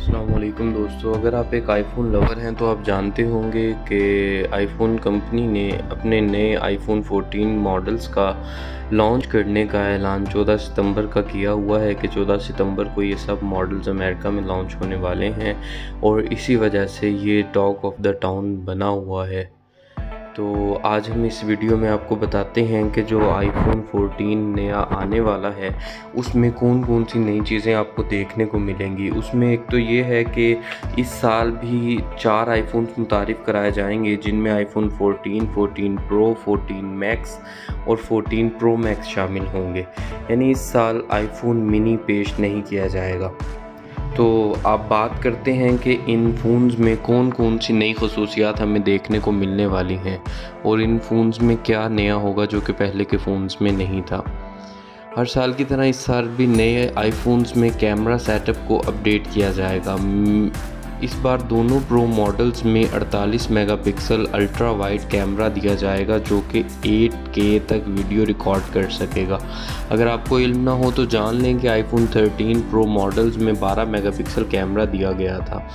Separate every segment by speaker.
Speaker 1: असलम दोस्तों, अगर आप एक आईफ़ोन लवर हैं तो आप जानते होंगे कि आईफ़ोन कंपनी ने अपने नए आईफ़ोन 14 मॉडल्स का लॉन्च करने का ऐलान 14 सितंबर का किया हुआ है कि 14 सितंबर को ये सब मॉडल्स अमेरिका में लॉन्च होने वाले हैं और इसी वजह से ये टॉक ऑफ़ द टाउन बना हुआ है। तो आज हम इस वीडियो में आपको बताते हैं कि जो आईफोन 14 नया आने वाला है उसमें कौन कौन सी नई चीज़ें आपको देखने को मिलेंगी? उसमें एक तो ये है कि इस साल भी चार आईफोन मुतारफ़ कराए जाएँगे जिनमें आईफोन 14, 14 प्रो 14 मैक्स और 14 प्रो मैक्स शामिल होंगे। यानी इस साल आईफोन मिनी पेश नहीं किया जाएगा। तो आप बात करते हैं कि इन फ़ोन्स में कौन कौन सी नई खसूसियात हमें देखने को मिलने वाली हैं और इन फ़ोन्स में क्या नया होगा जो कि पहले के फ़ोन्स में नहीं था। हर साल की तरह इस साल भी नए आईफोन्स में कैमरा सेटअप को अपडेट किया जाएगा। इस बार दोनों प्रो मॉडल्स में 48 मेगापिक्सल अल्ट्रा वाइड कैमरा दिया जाएगा, जो कि 8K तक वीडियो रिकॉर्ड कर सकेगा। अगर आपको इल्म ना हो तो जान लें कि आईफोन 13 प्रो मॉडल्स में 12 मेगापिक्सल कैमरा दिया गया था।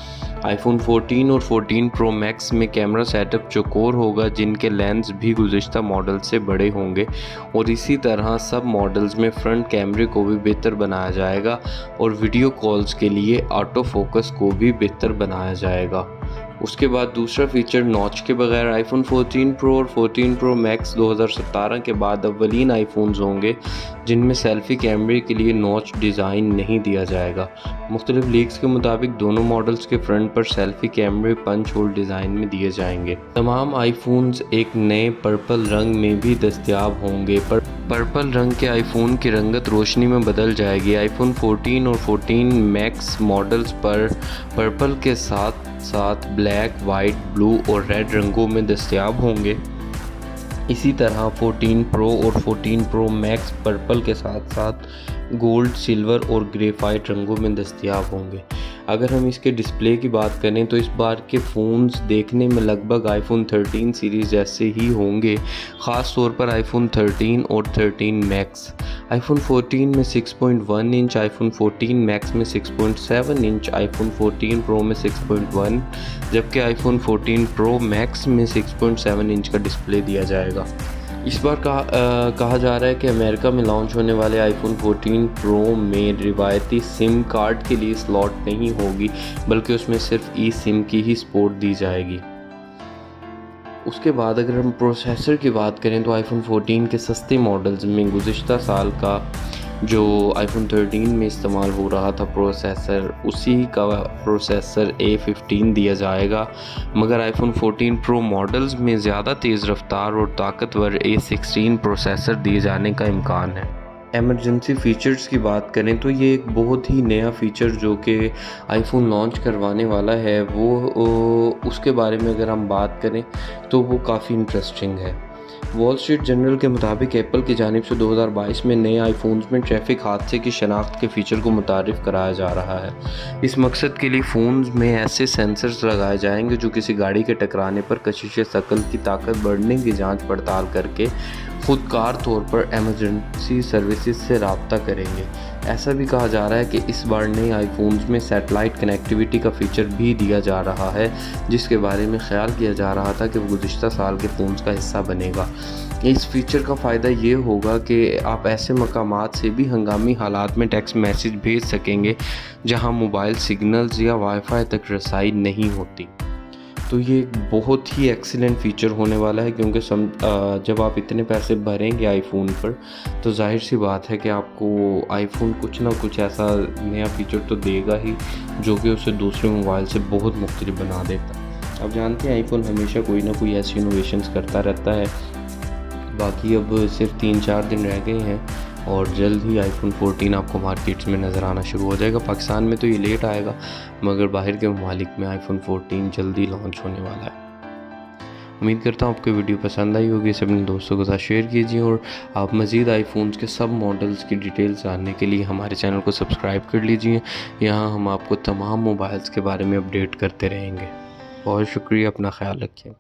Speaker 1: आईफोन 14 और 14 प्रो मैक्स में कैमरा सेटअप चौकोर होगा, जिनके लेंस भी गुज्त मॉडल से बड़े होंगे, और इसी तरह सब मॉडल्स में फ्रंट कैमरे को भी बेहतर बनाया जाएगा, और वीडियो कॉल्स के लिए ऑटो फोकस को भी बेहतर बनाया जाएगा। उसके बाद दूसरा फीचर नॉच के बगैर आईफोन 14 प्रो और 14 प्रो मैक्स 2017 के बाद अवलिन आईफोन्स होंगे, जिनमें सेल्फ़ी कैमरे के लिए नॉच डिज़ाइन नहीं दिया जाएगा। मुख्तलिफ़ लीक्स के मुताबिक दोनों मॉडल्स के फ्रंट पर सेल्फ़ी कैमरे पंच होल डिज़ाइन में दिए जाएँगे। तमाम आईफोन्स एक नए पर्पल रंग में भी दस्तियाब होंगे, पर पर्पल रंग के आईफोन की रंगत रोशनी में बदल जाएगी। आईफोन 14 और 14 मैक्स मॉडल्स पर पर्पल के साथ साथ ब्लैक वाइट ब्लू और रेड रंगों में दस्तियाब होंगे। इसी तरह 14 प्रो और 14 प्रो मैक्स पर्पल के साथ साथ गोल्ड, सिल्वर और ग्रेफाइट रंगों में दस्तियाब होंगे। अगर हम इसके डिस्प्ले की बात करें तो इस बार के फ़ोन्स देखने में लगभग आईफोन 13 सीरीज़ जैसे ही होंगे ख़ास तौर पर आईफोन 13 और 13 मैक्स आईफोन 14 में 6.1 इंच आईफोन 14 मैक्स में 6.7 इंच आईफोन 14 प्रो में 6.1 जबकि आईफोन 14 प्रो मैक्स में 6.7 इंच का डिस्प्ले दिया जाएगा। इस बार कहा आ, कहा जा रहा है कि अमेरिका में लॉन्च होने वाले आईफोन 14 प्रो में रिवायती सिम कार्ड के लिए स्लॉट नहीं होगी बल्कि उसमें सिर्फ़ ई सिम की ही सपोर्ट दी जाएगी। उसके बाद अगर हम प्रोसेसर की बात करें तो आईफोन 14 के सस्ते मॉडल्स में गुज्त साल का जो आईफोन 13 में इस्तेमाल हो रहा था प्रोसेसर उसी का प्रोसेसर A15 दिया जाएगा। मगर आईफोन 14 प्रो मॉडल्स में ज़्यादा तेज़ रफ्तार और ताकतवर A16 प्रोसेसर दिए जाने का इम्कान है। एमरजेंसी फ़ीचर्स की बात करें तो ये एक बहुत ही नया फ़ीचर जो कि आईफोन लॉन्च करवाने वाला है, वो उसके बारे में अगर हम बात करें तो वो काफ़ी इंटरेस्टिंग है। वॉल स्ट्रीट जर्नल के मुताबिक एप्पल की जानब से 2022 में नए आईफोन्स में ट्रैफ़िक हादसे की शनाख्त के फ़ीचर को मुतारफ़ कराया जा रहा है। इस मकसद के लिए फ़ोन्स में ऐसे सेंसर्स लगाए जाएँगे जो किसी गाड़ी के टकराने पर कशिश शकल की ताकत बढ़ने की जाँच पड़ताल करके खुदकार तौर पर एमरजेंसी सर्विसेज़ से रबता करेंगे। ऐसा भी कहा जा रहा है कि इस बार नए आईफोन्स में सेटेलाइट कनेक्टिविटी का फ़ीचर भी दिया जा रहा है, जिसके बारे में ख्याल किया जा रहा था कि वो गुज्त साल के फ़ोन्स का हिस्सा बनेगा। इस फीचर का फ़ायदा ये होगा कि आप ऐसे मकाम से भी हंगामी हालात में टेक्स्ट मैसेज भेज सकेंगे, जहाँ मोबाइल सिग्नल्स या वाईफाई तक रसाई नहीं होती। तो ये एक बहुत ही एक्सीलेंट फ़ीचर होने वाला है, क्योंकि सम जब आप इतने पैसे भरेंगे आईफोन पर तो ज़ाहिर सी बात है कि आपको आईफोन कुछ ना कुछ ऐसा नया फ़ीचर तो देगा ही, जो कि उसे दूसरे मोबाइल से बहुत मुख्तलिफ़ बना देता आप जानते हैं आईफोन हमेशा कोई ना कोई ऐसी इनोवेशंस करता रहता है। बाकी अब सिर्फ़ तीन चार दिन रह गए हैं और जल्द ही आईफोन 14 आपको मार्केट्स में नज़र आना शुरू हो जाएगा। पाकिस्तान में तो ये लेट आएगा, मगर बाहर के ममालिक में आईफोन 14 जल्दी लॉन्च होने वाला है। उम्मीद करता हूँ आपको वीडियो पसंद आई होगी, इसे अपने दोस्तों के साथ शेयर कीजिए और आप मज़ीद आईफोन्स के सब मॉडल्स की डिटेल्स जानने के लिए हमारे चैनल को सब्सक्राइब कर लीजिए। यहाँ हम आपको तमाम मोबाइल्स के बारे में अपडेट करते रहेंगे। बहुत शुक्रिया, अपना ख्याल रखें